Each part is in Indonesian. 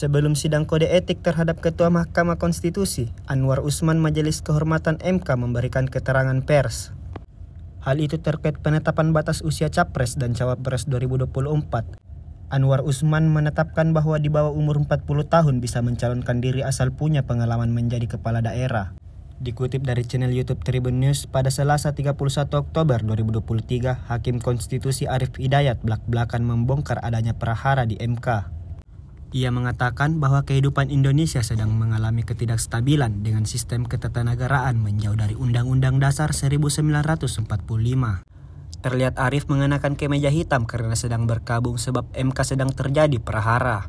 Sebelum sidang kode etik terhadap Ketua Mahkamah Konstitusi, Anwar Usman Majelis Kehormatan MK memberikan keterangan pers. Hal itu terkait penetapan batas usia Capres dan Cawapres 2024. Anwar Usman menetapkan bahwa di bawah umur 40 tahun bisa mencalonkan diri asal punya pengalaman menjadi kepala daerah. Dikutip dari channel YouTube Tribun News, pada Selasa 31 Oktober 2023, Hakim Konstitusi Arif Hidayat belak-belakan membongkar adanya prahara di MK. Ia mengatakan bahwa kehidupan Indonesia sedang mengalami ketidakstabilan dengan sistem ketatanegaraan menjauh dari Undang-Undang Dasar 1945. Terlihat Arif mengenakan kemeja hitam karena sedang berkabung sebab MK sedang terjadi prahara.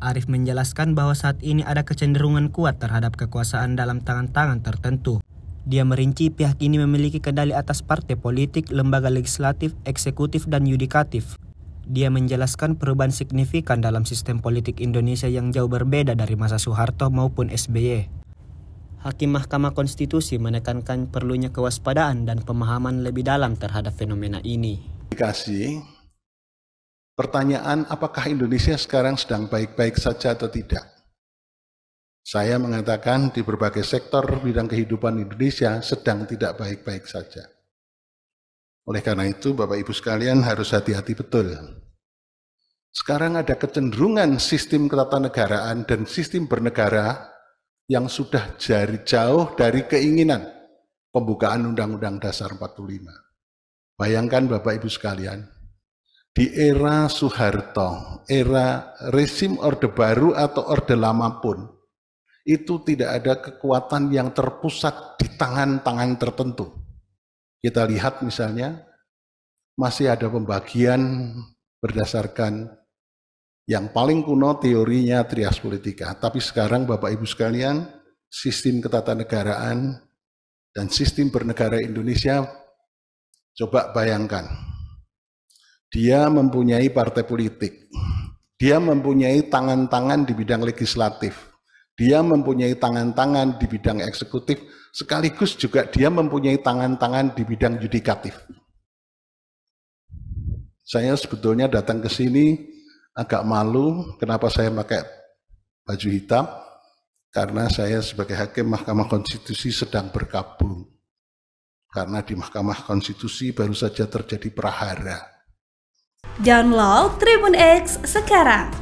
Arif menjelaskan bahwa saat ini ada kecenderungan kuat terhadap kekuasaan dalam tangan-tangan tertentu. Dia merinci pihak ini memiliki kendali atas partai politik, lembaga legislatif, eksekutif, dan yudikatif. Dia menjelaskan perubahan signifikan dalam sistem politik Indonesia yang jauh berbeda dari masa Soeharto maupun SBY. Hakim Mahkamah Konstitusi menekankan perlunya kewaspadaan dan pemahaman lebih dalam terhadap fenomena ini. Dikasih Pertanyaan apakah Indonesia sekarang sedang baik-baik saja atau tidak? Saya mengatakan di berbagai sektor bidang kehidupan Indonesia sedang tidak baik-baik saja. Oleh karena itu, Bapak Ibu sekalian harus hati-hati betul. Sekarang ada kecenderungan sistem ketatanegaraan dan sistem bernegara yang sudah jari jauh dari keinginan pembukaan Undang-Undang Dasar 45. Bayangkan Bapak Ibu sekalian, di era Soeharto, era rezim Orde Baru atau Orde Lama pun, itu tidak ada kekuatan yang terpusat di tangan-tangan tertentu. Kita lihat misalnya, masih ada pembagian berdasarkan yang paling kuno teorinya trias politika. Tapi sekarang Bapak Ibu sekalian, sistem ketatanegaraan dan sistem bernegara Indonesia, coba bayangkan, dia mempunyai partai politik. Dia mempunyai tangan-tangan di bidang legislatif. Dia mempunyai tangan-tangan di bidang eksekutif, sekaligus juga dia mempunyai tangan-tangan di bidang yudikatif. Saya sebetulnya datang ke sini agak malu kenapa saya pakai baju hitam, karena saya sebagai hakim Mahkamah Konstitusi sedang berkabung. Karena di Mahkamah Konstitusi baru saja terjadi prahara Download Tribun X sekarang.